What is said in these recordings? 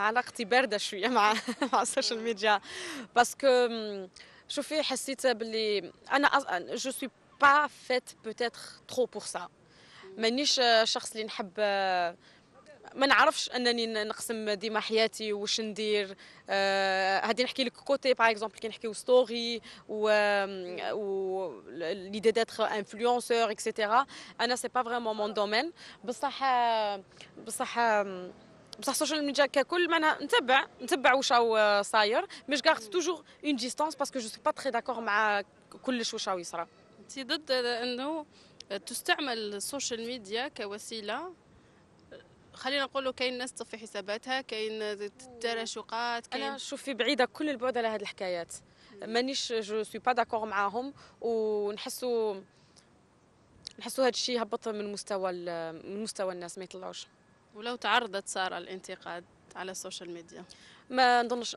علاقتي باردة شوية مع مع السوشيال ميديا parce que شوفي حسيت باللي أنا je suis pas faite peut-être trop pour ça مانيش شخص اللي نحب ما نعرفش أنني نقسم ديما حياتي واش ندير. هادي نحكي لك côté par exemple كي نحكيو story و و l'idée d'être influenceur et cetera أنا c'est pas vraiment mon domaine بصح بصح بصح السوشيال ميديا ككل معناها نتبع نتبع واش راهو صاير mais je garde toujours une distance parce que je suis pas très d'accord مع كلش واش راهو يصرى انت ضد انه تستعمل السوشيال ميديا كوسيلة؟ خلينا نقولوا كاين ناس تصفي حساباتها كاين تراشقات كاين أنا شوفي بعيدة كل البعد على هذه الحكايات. مانيش je suis pas d'accord معاهم ونحسوا نحسوا هذا الشيء هبط من مستوى من مستوى الناس ما يطلعوش. ولو تعرضت سارة الانتقاد على السوشيال ميديا؟ ما نظنش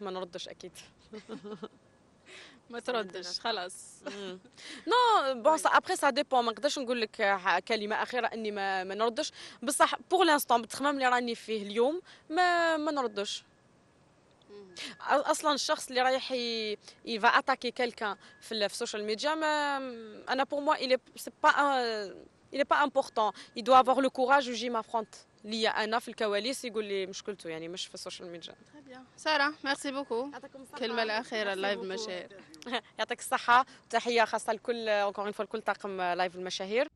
ما نردش أكيد. ما تردش خلاص. non bon après ça dépend ما نقدرش نقول لك كلمة أخيرة إني ما, ما نردش. بصح pour l'instant بالتخمام اللي راني فيه اليوم ما ما نردش. أصلا الشخص اللي رايح va attaquer quelqu'un في السوشيال ميديا ما أنا pour moi est c'est pas il est pas important. Il doit avoir le courage يجي m'affronter ليا أنا في الكواليس يقول لي مشكلته يعني مش في السوشيال ميديا ساره merci beaucoup كلمه الاخيره Live المشاهير يعطيك الصحه وتحيه خاصه لكل encore une fois لكل طاقم Live المشاهير